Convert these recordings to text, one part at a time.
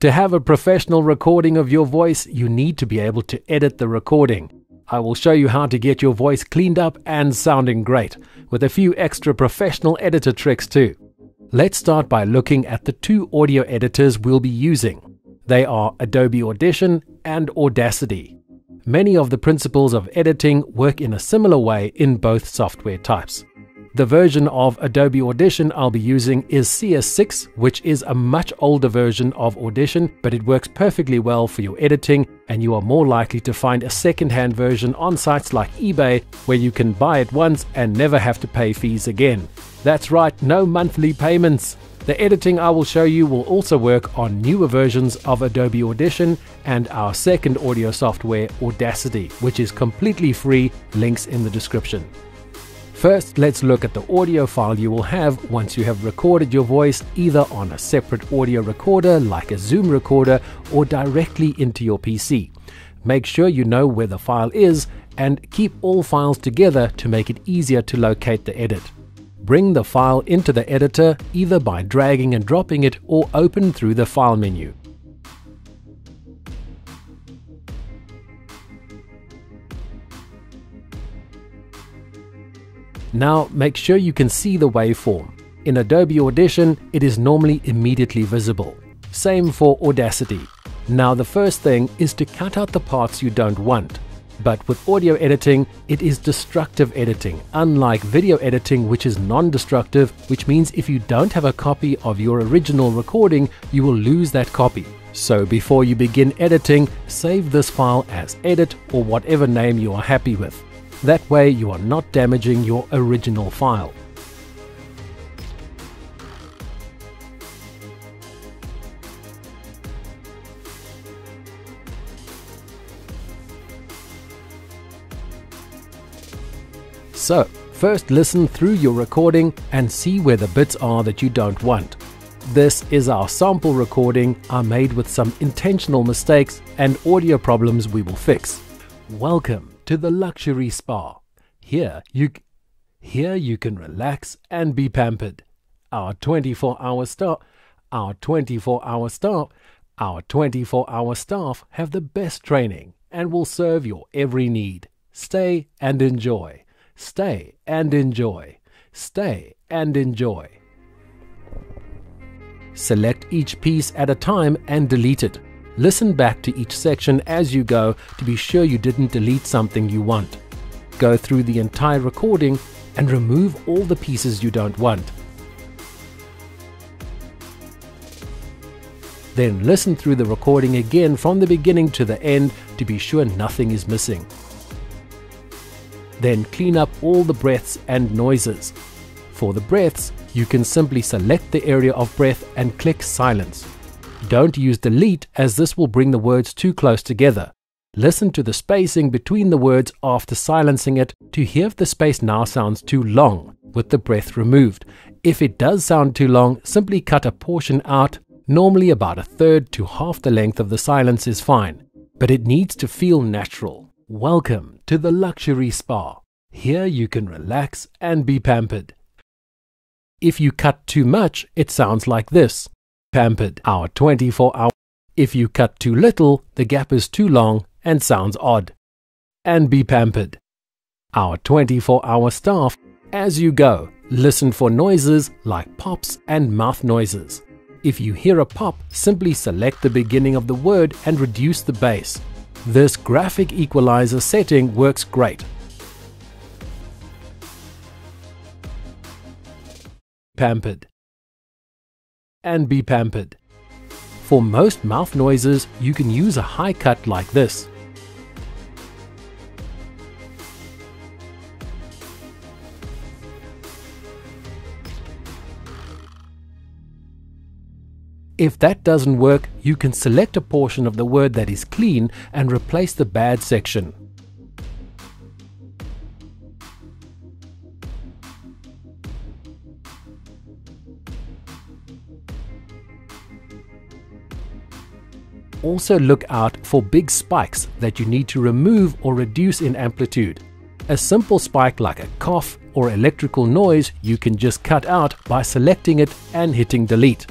To have a professional recording of your voice, you need to be able to edit the recording. I will show you how to get your voice cleaned up and sounding great, with a few extra professional editor tricks too. Let's start by looking at the two audio editors we'll be using. They are Adobe Audition and Audacity. Many of the principles of editing work in a similar way in both software types. The version of Adobe Audition I'll be using is CS6, which is a much older version of Audition, but it works perfectly well for your editing, and you are more likely to find a second-hand version on sites like eBay where you can buy it once and never have to pay fees again. That's right, no monthly payments. The editing I will show you will also work on newer versions of Adobe Audition and our second audio software, Audacity, which is completely free, links in the description. First, let's look at the audio file you will have once you have recorded your voice either on a separate audio recorder like a Zoom recorder or directly into your PC. Make sure you know where the file is and keep all files together to make it easier to locate the edit. Bring the file into the editor either by dragging and dropping it or open through the file menu. Now make sure you can see the waveform. In Adobe Audition, it is normally immediately visible. Same for Audacity. Now the first thing is to cut out the parts you don't want. But with audio editing, it is destructive editing, unlike video editing which is non-destructive, which means if you don't have a copy of your original recording, you will lose that copy. So before you begin editing, save this file as edit or whatever name you are happy with. That way you are not damaging your original file. So, first listen through your recording and see where the bits are that you don't want. This is our sample recording I made with some intentional mistakes and audio problems we will fix. Welcome to the luxury spa. Here you here you can relax and be pampered. Our 24-hour staff, our 24-hour staff, our 24-hour staff have the best training and will serve your every need. Stay and enjoy. Stay and enjoy. Stay and enjoy. Select each piece at a time and delete it. Listen back to each section as you go to be sure you didn't delete something you want. Go through the entire recording and remove all the pieces you don't want. Then listen through the recording again from the beginning to the end to be sure nothing is missing. Then clean up all the breaths and noises. For the breaths, you can simply select the area of breath and click silence. Don't use delete as this will bring the words too close together. Listen to the spacing between the words after silencing it to hear if the space now sounds too long with the breath removed. If it does sound too long, simply cut a portion out. Normally about a third to half the length of the silence is fine, but it needs to feel natural. Welcome to the luxury spa. Here you can relax and be pampered. If you cut too much, it sounds like this pampered our 24 hour. If you cut too little, the gap is too long and sounds odd. And be pampered. Our 24 hour staff, as you go, listen for noises like pops and mouth noises. If you hear a pop, simply select the beginning of the word and reduce the bass. This graphic equalizer setting works great. Pampered and be pampered. For most mouth noises, you can use a high cut like this. If that doesn't work, you can select a portion of the word that is clean and replace the bad section. Also look out for big spikes that you need to remove or reduce in amplitude. A simple spike like a cough or electrical noise you can just cut out by selecting it and hitting delete.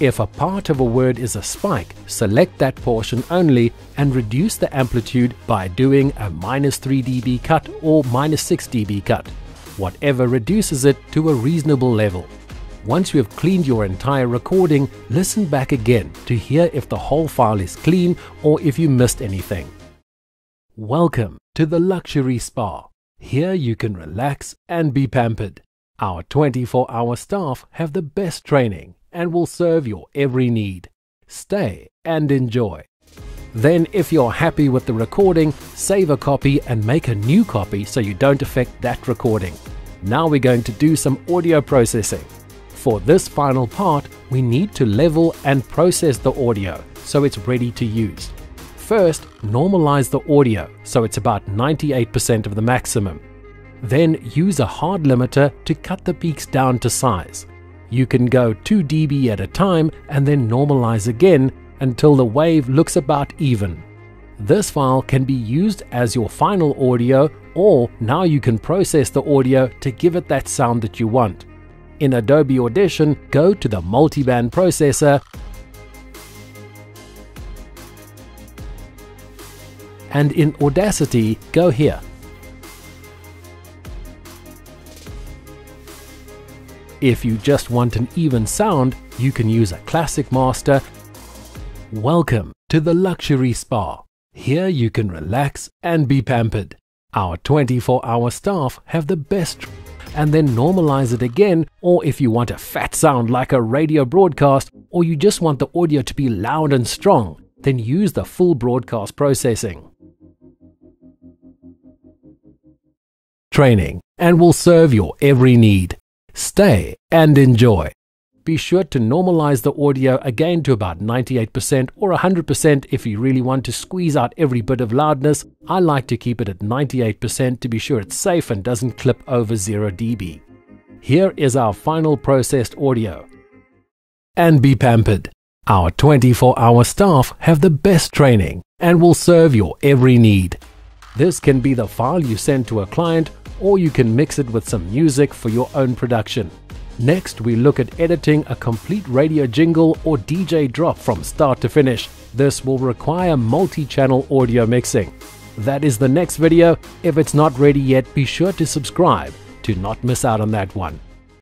If a part of a word is a spike, select that portion only and reduce the amplitude by doing a minus 3 dB cut or minus 6 dB cut, whatever reduces it to a reasonable level. Once you have cleaned your entire recording, listen back again to hear if the whole file is clean or if you missed anything. Welcome to the Luxury Spa. Here you can relax and be pampered. Our 24 hour staff have the best training and will serve your every need. Stay and enjoy. Then, if you're happy with the recording, save a copy and make a new copy so you don't affect that recording. Now we're going to do some audio processing. For this final part, we need to level and process the audio so it's ready to use. First, normalize the audio so it's about 98% of the maximum. Then use a hard limiter to cut the peaks down to size. You can go 2 dB at a time and then normalize again until the wave looks about even. This file can be used as your final audio or now you can process the audio to give it that sound that you want. In Adobe Audition, go to the multiband processor and in Audacity, go here. If you just want an even sound, you can use a classic master. Welcome to the Luxury Spa. Here you can relax and be pampered. Our 24 hour staff have the best and then normalize it again, or if you want a fat sound like a radio broadcast, or you just want the audio to be loud and strong, then use the full broadcast processing. Training and will serve your every need. Stay and enjoy. Be sure to normalize the audio again to about 98% or 100% if you really want to squeeze out every bit of loudness. I like to keep it at 98% to be sure it's safe and doesn't clip over 0 dB. Here is our final processed audio. And be pampered. Our 24 hour staff have the best training and will serve your every need. This can be the file you send to a client or you can mix it with some music for your own production. Next, we look at editing a complete radio jingle or DJ drop from start to finish. This will require multi-channel audio mixing. That is the next video. If it's not ready yet, be sure to subscribe to not miss out on that one.